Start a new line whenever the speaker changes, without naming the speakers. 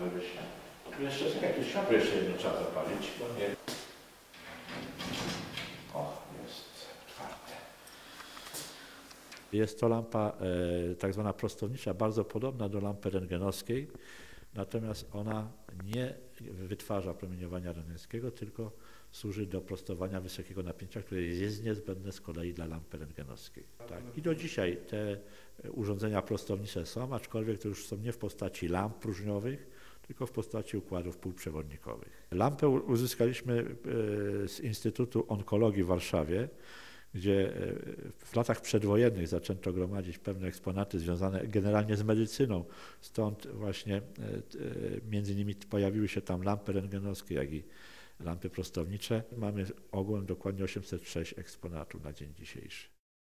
września. Tu jeszcze czekaj, tu światło jeszcze jedno trzeba zapalić, bo nie... O, jest czwarte. Jest to lampa e, tak zwana prostownicza, bardzo podobna do lampy rentgenowskiej, natomiast ona nie wytwarza promieniowania rentgenowskiego, tylko służy do prostowania wysokiego napięcia, które jest niezbędne z kolei dla lampy rentgenowskiej. Tak. I do dzisiaj te urządzenia prostownicze są, aczkolwiek to już są nie w postaci lamp próżniowych, tylko w postaci układów półprzewodnikowych. Lampę uzyskaliśmy e, z Instytutu Onkologii w Warszawie, gdzie e, w latach przedwojennych zaczęto gromadzić pewne eksponaty związane generalnie z medycyną. Stąd właśnie e, między innymi pojawiły się tam lampy rentgenowskie, jak i lampy prostownicze. Mamy ogółem dokładnie 806 eksponatów na dzień dzisiejszy.